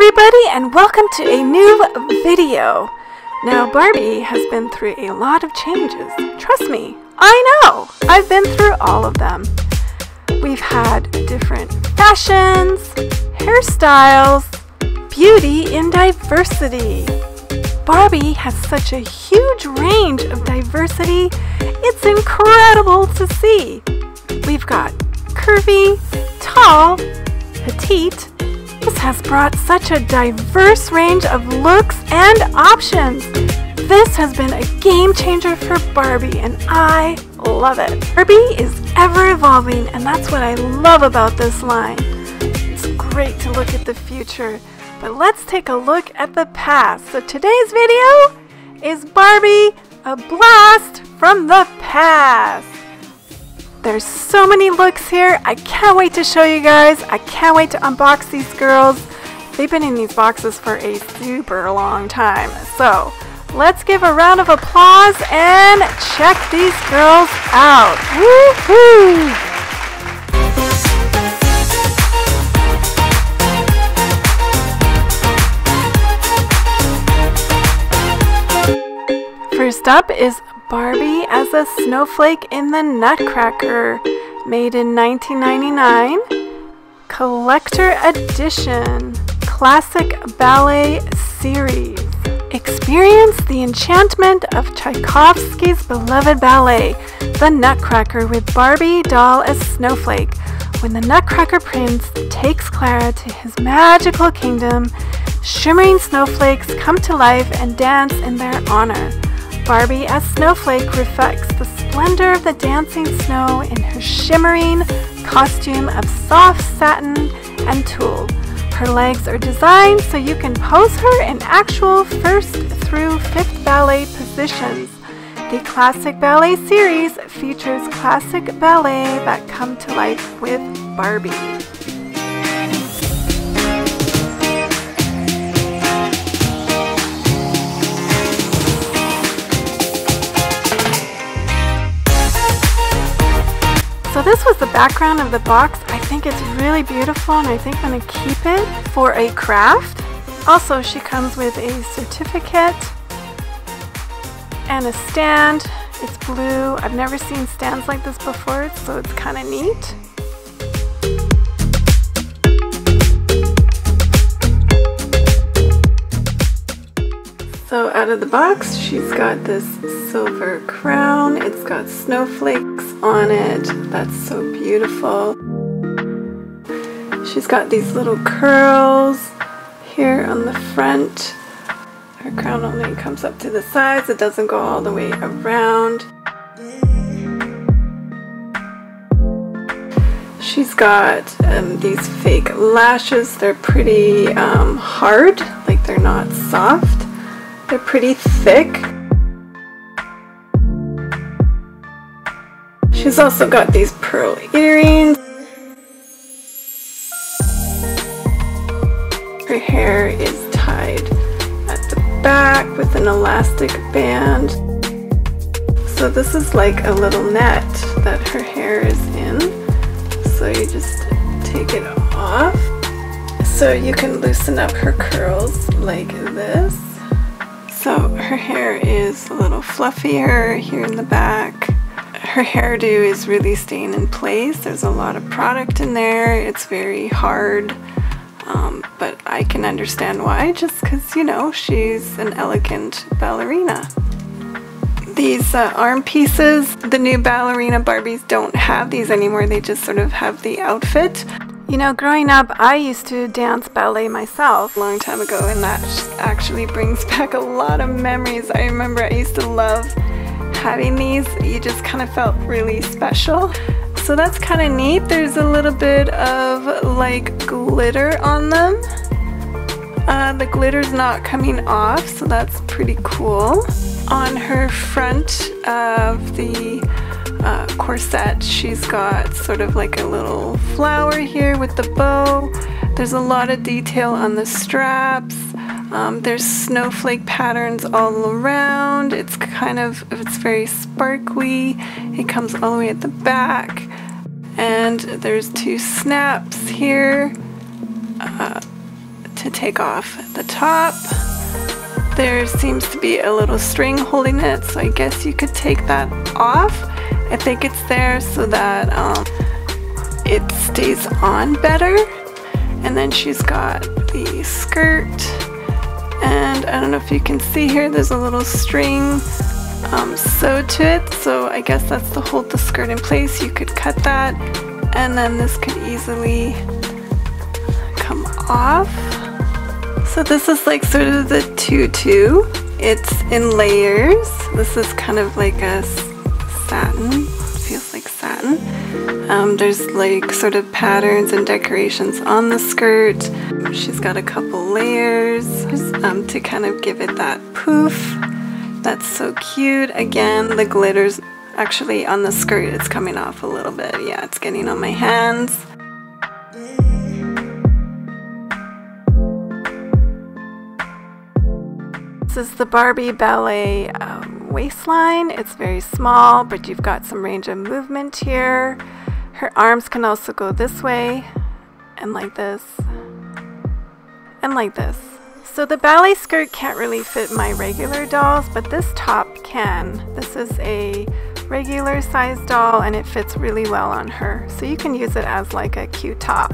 everybody and welcome to a new video. Now Barbie has been through a lot of changes. Trust me, I know. I've been through all of them. We've had different fashions, hairstyles, beauty and diversity. Barbie has such a huge range of diversity, it's incredible to see. We've got curvy, tall, petite, has brought such a diverse range of looks and options. This has been a game changer for Barbie and I love it. Barbie is ever evolving and that's what I love about this line. It's great to look at the future, but let's take a look at the past. So today's video is Barbie, a blast from the past. There's so many looks here. I can't wait to show you guys. I can't wait to unbox these girls. They've been in these boxes for a super long time. So let's give a round of applause and check these girls out. Woohoo! First up is Barbie as a snowflake in the Nutcracker, made in 1999. Collector Edition, Classic Ballet Series. Experience the enchantment of Tchaikovsky's beloved ballet, The Nutcracker, with Barbie doll as Snowflake. When the Nutcracker Prince takes Clara to his magical kingdom, shimmering snowflakes come to life and dance in their honor. Barbie as Snowflake reflects the splendor of the dancing snow in her shimmering costume of soft satin and tulle. Her legs are designed so you can pose her in actual first through fifth ballet positions. The Classic Ballet series features classic ballet that come to life with Barbie. This was the background of the box. I think it's really beautiful and I think I'm to keep it for a craft. Also, she comes with a certificate and a stand. It's blue. I've never seen stands like this before, so it's kind of neat. So out of the box, she's got this silver crown. It's got snowflakes on it. That's so beautiful. She's got these little curls here on the front. Her crown only comes up to the sides. It doesn't go all the way around. She's got um, these fake lashes. They're pretty um, hard, like they're not soft. They're pretty thick. She's also got these pearl earrings. Her hair is tied at the back with an elastic band. So this is like a little net that her hair is in. So you just take it off. So you can loosen up her curls like this. So her hair is a little fluffier here in the back. Her hairdo is really staying in place. There's a lot of product in there. It's very hard, um, but I can understand why, just because, you know, she's an elegant ballerina. These uh, arm pieces, the new ballerina Barbies don't have these anymore. They just sort of have the outfit. You know, growing up, I used to dance ballet myself a long time ago, and that actually brings back a lot of memories. I remember I used to love having these. You just kind of felt really special. So that's kind of neat. There's a little bit of like glitter on them. Uh, the glitter's not coming off, so that's pretty cool. On her front of the uh, corset. She's got sort of like a little flower here with the bow. There's a lot of detail on the straps. Um, there's snowflake patterns all around. It's kind of, it's very sparkly. It comes all the way at the back. And there's two snaps here uh, to take off. The top, there seems to be a little string holding it, so I guess you could take that off. I think it's there so that um, it stays on better. And then she's got the skirt, and I don't know if you can see here, there's a little string um, sewed to it, so I guess that's to hold the skirt in place. You could cut that, and then this could easily come off. So this is like sort of the tutu. It's in layers. This is kind of like a satin, feels like satin. Um, there's like sort of patterns and decorations on the skirt. She's got a couple layers um, to kind of give it that poof. That's so cute. Again, the glitter's actually on the skirt. It's coming off a little bit. Yeah, it's getting on my hands. This is the Barbie Ballet uh, waistline. It's very small, but you've got some range of movement here. Her arms can also go this way, and like this, and like this. So the ballet skirt can't really fit my regular dolls, but this top can. This is a regular size doll and it fits really well on her. So you can use it as like a cute top.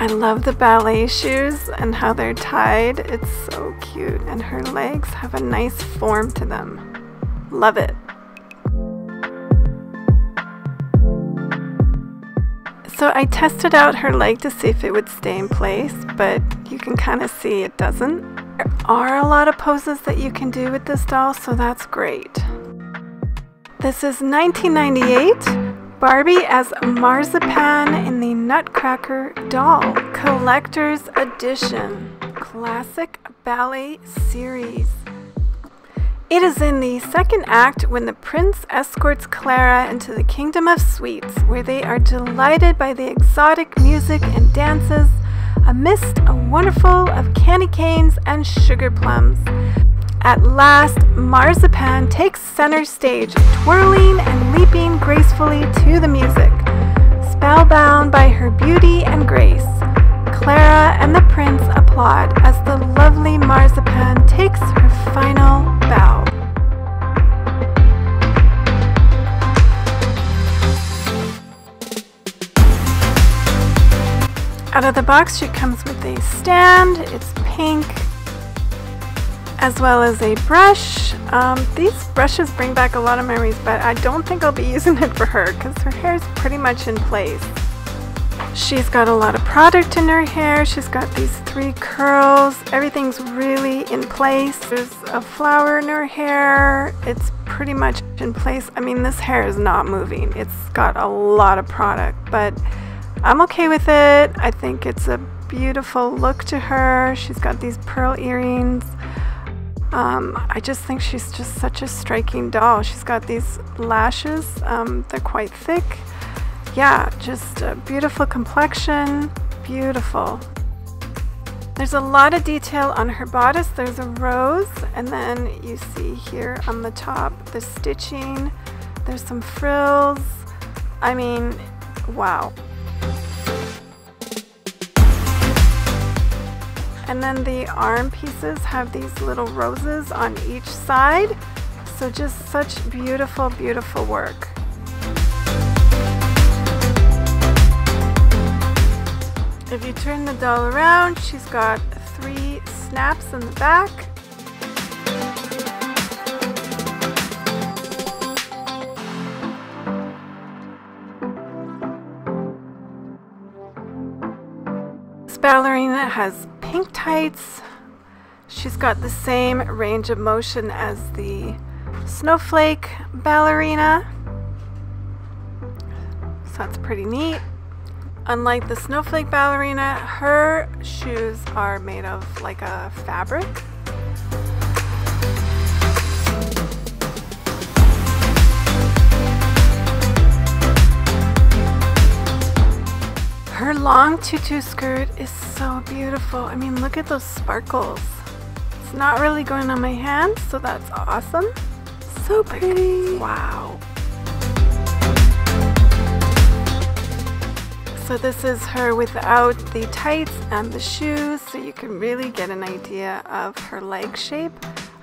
I love the ballet shoes and how they're tied. It's so cute. And her legs have a nice form to them. Love it. So I tested out her leg to see if it would stay in place, but you can kind of see it doesn't. There are a lot of poses that you can do with this doll, so that's great. This is 1998. Barbie as Marzipan in the Nutcracker Doll Collector's Edition Classic Ballet Series. It is in the second act when the prince escorts Clara into the Kingdom of Sweets, where they are delighted by the exotic music and dances amidst a wonderful of candy canes and sugar plums. At last, Marzipan takes center stage, twirling and leaping gracefully to the music. Spellbound by her beauty and grace, Clara and the prince applaud as the lovely Marzipan takes her final bow. Out of the box, she comes with a stand. It's pink as well as a brush. Um, these brushes bring back a lot of memories, but I don't think I'll be using it for her because her hair is pretty much in place. She's got a lot of product in her hair. She's got these three curls. Everything's really in place. There's a flower in her hair. It's pretty much in place. I mean, this hair is not moving. It's got a lot of product, but I'm okay with it. I think it's a beautiful look to her. She's got these pearl earrings. Um, I just think she's just such a striking doll. She's got these lashes, um, they're quite thick. Yeah, just a beautiful complexion, beautiful. There's a lot of detail on her bodice. There's a rose, and then you see here on the top the stitching. There's some frills. I mean, wow. And then the arm pieces have these little roses on each side. So just such beautiful, beautiful work. If you turn the doll around, she's got three snaps in the back. This ballerina has pink tights. She's got the same range of motion as the snowflake ballerina. So that's pretty neat. Unlike the snowflake ballerina, her shoes are made of like a fabric. Her long tutu skirt is so beautiful. I mean, look at those sparkles. It's not really going on my hands, so that's awesome. So oh pretty. Wow. So this is her without the tights and the shoes, so you can really get an idea of her leg shape.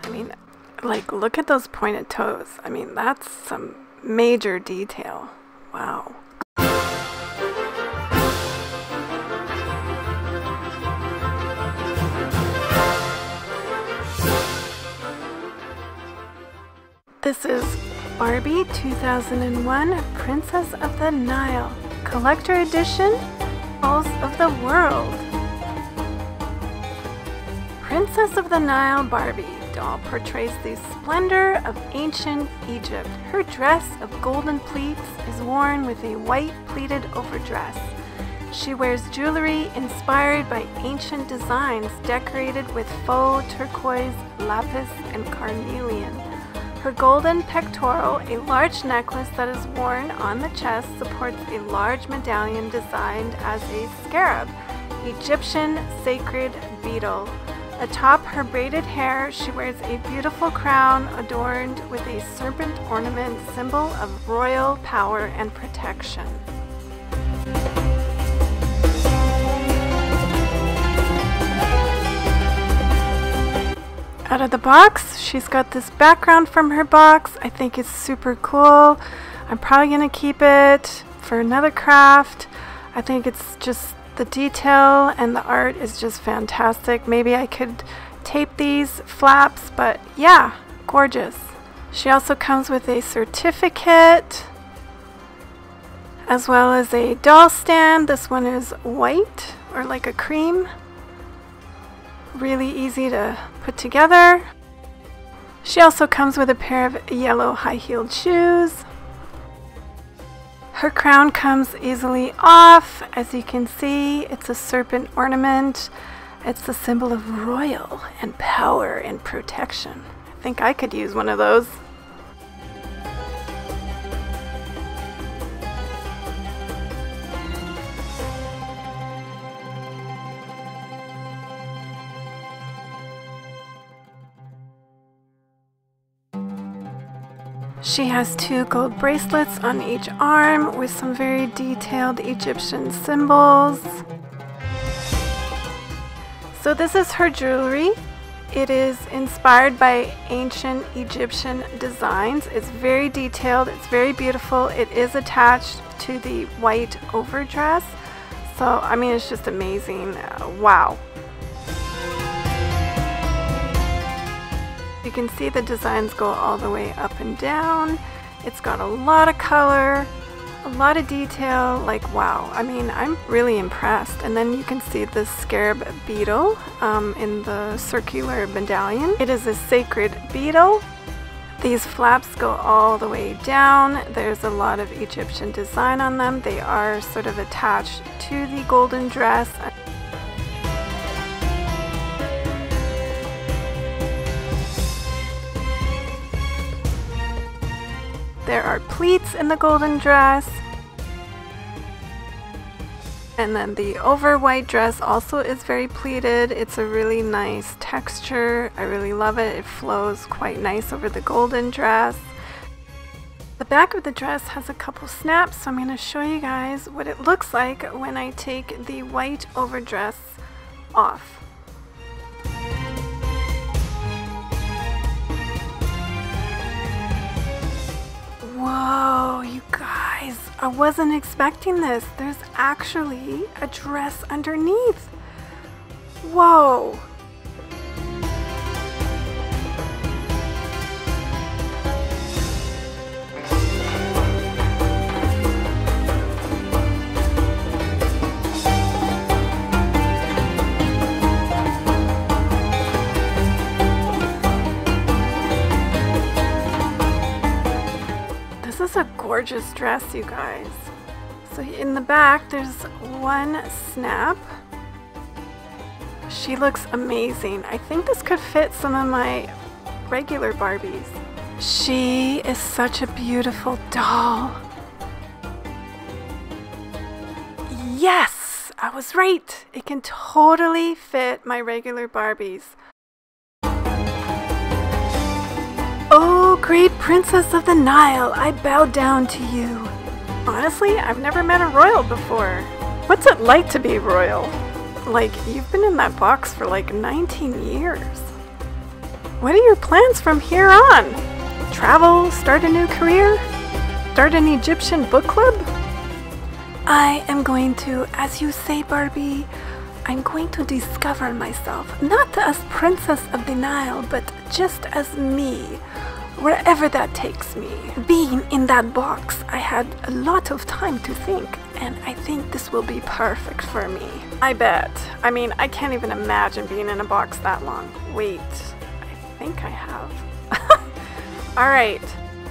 I mean, like look at those pointed toes. I mean, that's some major detail. Wow. This is Barbie 2001 Princess of the Nile Collector Edition Dolls of the World. Princess of the Nile Barbie doll portrays the splendor of ancient Egypt. Her dress of golden pleats is worn with a white pleated overdress. She wears jewelry inspired by ancient designs decorated with faux turquoise, lapis, and carnelian. Her golden pectoral, a large necklace that is worn on the chest, supports a large medallion designed as a scarab, Egyptian sacred beetle. Atop her braided hair, she wears a beautiful crown adorned with a serpent ornament, symbol of royal power and protection. Out of the box. She's got this background from her box. I think it's super cool. I'm probably going to keep it for another craft. I think it's just the detail and the art is just fantastic. Maybe I could tape these flaps, but yeah, gorgeous. She also comes with a certificate as well as a doll stand. This one is white or like a cream really easy to put together. She also comes with a pair of yellow high-heeled shoes. Her crown comes easily off. As you can see, it's a serpent ornament. It's the symbol of royal and power and protection. I think I could use one of those. She has two gold bracelets on each arm with some very detailed Egyptian symbols. So this is her jewelry. It is inspired by ancient Egyptian designs. It's very detailed, it's very beautiful. It is attached to the white overdress. So, I mean, it's just amazing. Uh, wow. You can see the designs go all the way up and down. It's got a lot of color, a lot of detail, like wow. I mean, I'm really impressed. And then you can see the scarab beetle um, in the circular medallion. It is a sacred beetle. These flaps go all the way down. There's a lot of Egyptian design on them. They are sort of attached to the golden dress. There are pleats in the golden dress. And then the over white dress also is very pleated. It's a really nice texture. I really love it. It flows quite nice over the golden dress. The back of the dress has a couple snaps, so I'm going to show you guys what it looks like when I take the white overdress off. Whoa, you guys, I wasn't expecting this. There's actually a dress underneath. Whoa. Gorgeous dress, you guys. So in the back, there's one snap. She looks amazing. I think this could fit some of my regular Barbies. She is such a beautiful doll. Yes! I was right! It can totally fit my regular Barbies. Oh, great princess of the Nile, I bow down to you. Honestly, I've never met a royal before. What's it like to be royal? Like, you've been in that box for like 19 years. What are your plans from here on? Travel? Start a new career? Start an Egyptian book club? I am going to, as you say, Barbie, I'm going to discover myself, not as Princess of the Nile, but just as me, wherever that takes me. Being in that box, I had a lot of time to think and I think this will be perfect for me. I bet. I mean, I can't even imagine being in a box that long. Wait, I think I have. Alright,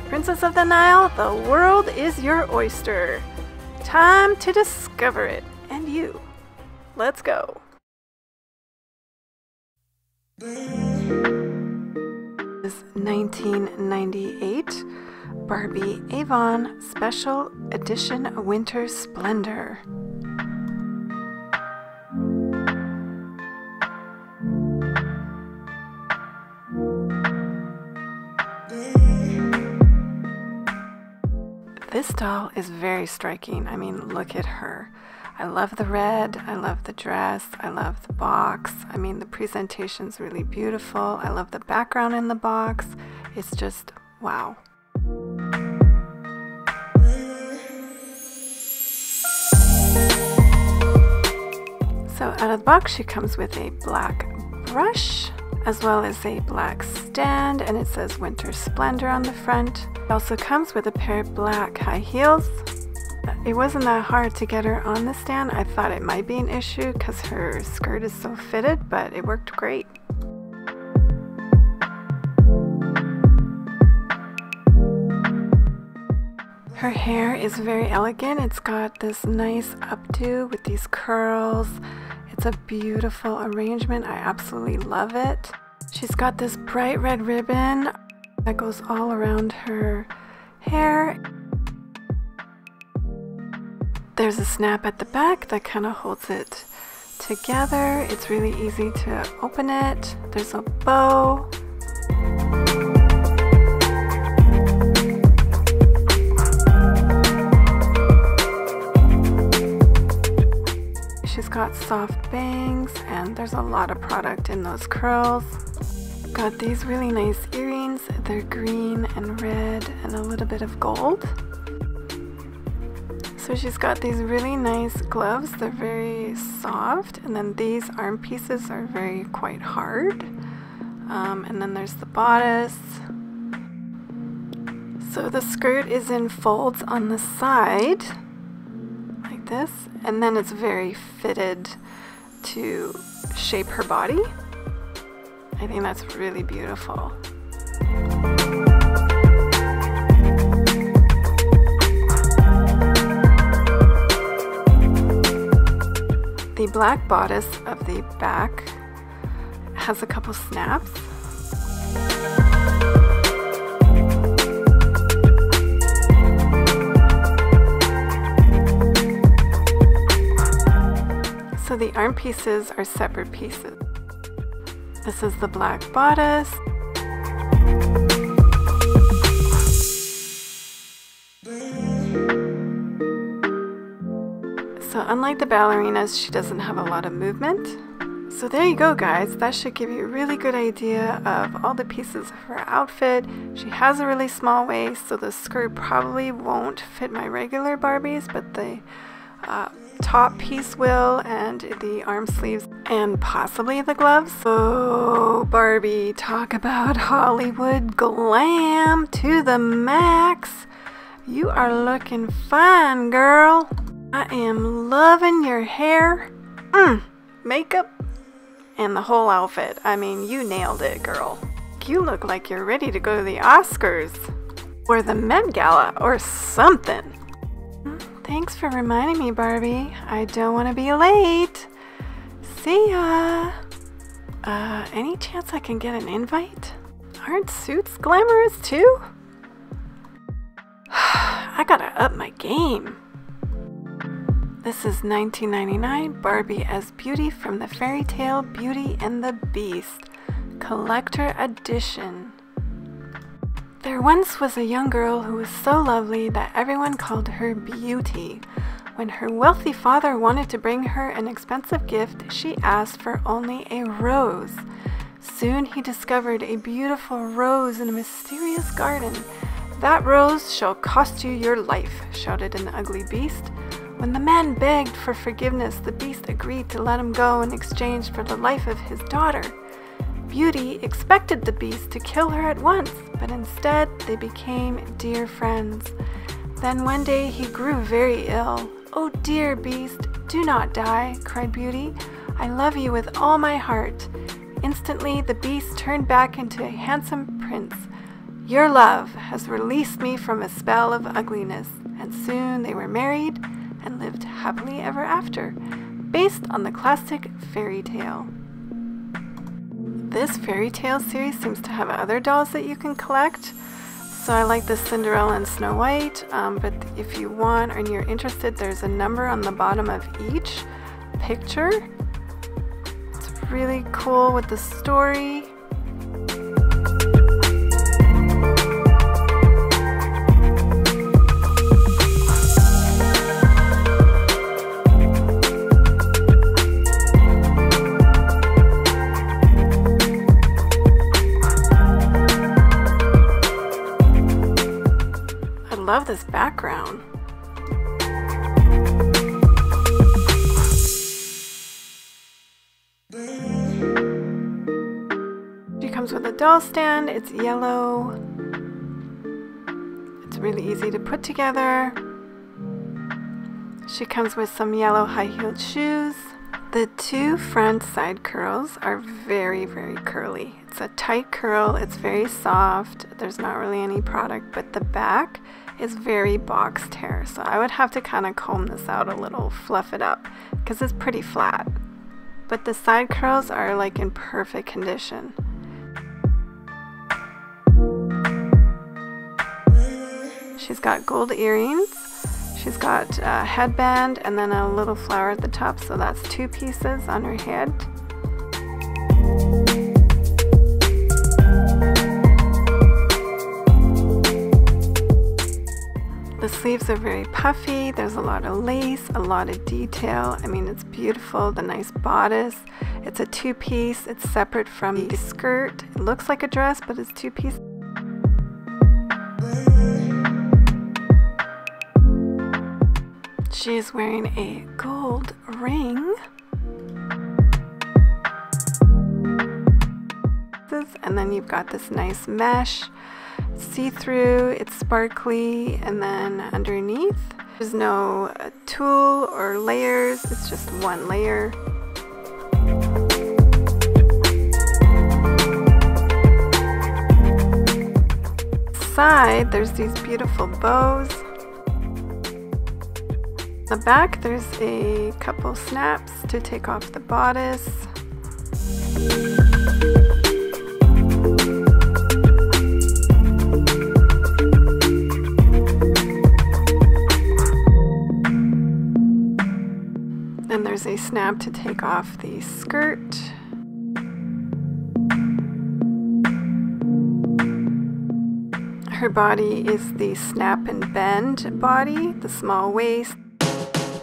Princess of the Nile, the world is your oyster. Time to discover it, and you. Let's go. This is 1998. Barbie Avon Special Edition Winter Splendor. This doll is very striking. I mean, look at her. I love the red, I love the dress, I love the box. I mean, the presentation's really beautiful. I love the background in the box. It's just wow. So out of the box she comes with a black brush as well as a black stand and it says Winter Splendor on the front. It also comes with a pair of black high heels. It wasn't that hard to get her on the stand. I thought it might be an issue because her skirt is so fitted, but it worked great. Her hair is very elegant. It's got this nice updo with these curls. It's a beautiful arrangement. I absolutely love it. She's got this bright red ribbon that goes all around her hair. There's a snap at the back that kind of holds it together. It's really easy to open it. There's a bow. She's got soft bangs and there's a lot of product in those curls. Got these really nice earrings. They're green and red and a little bit of gold. So she's got these really nice gloves. They're very soft. And then these arm pieces are very quite hard. Um, and then there's the bodice. So the skirt is in folds on the side like this and then it's very fitted to shape her body. I think that's really beautiful. The black bodice of the back has a couple snaps So the arm pieces are separate pieces. This is the black bodice. Unlike the ballerinas, she doesn't have a lot of movement. So there you go guys, that should give you a really good idea of all the pieces of her outfit. She has a really small waist, so the skirt probably won't fit my regular Barbies, but the uh, top piece will and the arm sleeves and possibly the gloves. Oh, Barbie, talk about Hollywood glam to the max. You are looking fine, girl. I am loving your hair, mm, makeup, and the whole outfit. I mean, you nailed it, girl. You look like you're ready to go to the Oscars or the Met Gala or something. Thanks for reminding me, Barbie. I don't want to be late. See ya. Uh, any chance I can get an invite? Aren't suits glamorous too? I gotta up my game. This is 1999 Barbie as Beauty from the fairy tale Beauty and the Beast, Collector Edition. There once was a young girl who was so lovely that everyone called her Beauty. When her wealthy father wanted to bring her an expensive gift, she asked for only a rose. Soon he discovered a beautiful rose in a mysterious garden. That rose shall cost you your life, shouted an ugly beast. When the man begged for forgiveness, the beast agreed to let him go in exchange for the life of his daughter. Beauty expected the beast to kill her at once, but instead they became dear friends. Then one day he grew very ill. Oh dear beast, do not die, cried Beauty. I love you with all my heart. Instantly the beast turned back into a handsome prince. Your love has released me from a spell of ugliness, and soon they were married and lived happily ever after, based on the classic fairy tale. This fairy tale series seems to have other dolls that you can collect. So I like the Cinderella and Snow White, um, but if you want and you're interested, there's a number on the bottom of each picture. It's really cool with the story. Doll stand. It's yellow. It's really easy to put together. She comes with some yellow high-heeled shoes. The two front side curls are very, very curly. It's a tight curl, it's very soft, there's not really any product, but the back is very boxed hair. So I would have to kind of comb this out a little, fluff it up, because it's pretty flat. But the side curls are like in perfect condition. She's got gold earrings. She's got a headband and then a little flower at the top, so that's two pieces on her head. The sleeves are very puffy, there's a lot of lace, a lot of detail. I mean, it's beautiful, the nice bodice. It's a two-piece, it's separate from the skirt. It looks like a dress, but it's two-piece. She is wearing a gold ring. And then you've got this nice mesh see-through, it's sparkly, and then underneath there's no uh, tulle or layers, it's just one layer. Side, there's these beautiful bows. The back, there's a couple snaps to take off the bodice. And there's a snap to take off the skirt. Her body is the snap and bend body, the small waist.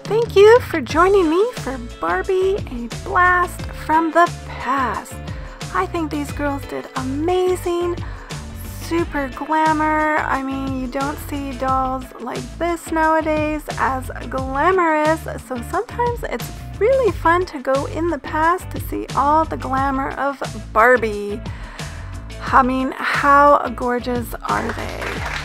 Thank you for joining me for Barbie, a blast from the past. I think these girls did amazing super glamour. I mean, you don't see dolls like this nowadays as glamorous, so sometimes it's really fun to go in the past to see all the glamour of Barbie. I mean, how gorgeous are they?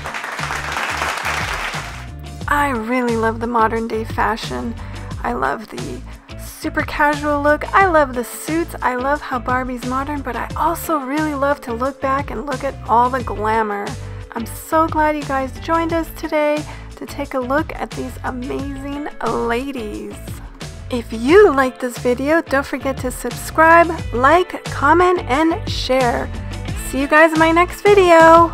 I really love the modern day fashion. I love the super casual look. I love the suits. I love how Barbie's modern, but I also really love to look back and look at all the glamour. I'm so glad you guys joined us today to take a look at these amazing ladies. If you like this video, don't forget to subscribe, like, comment, and share. See you guys in my next video.